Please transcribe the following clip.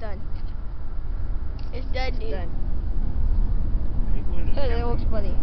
done. It's done, dude. Done. Hey, that looks funny.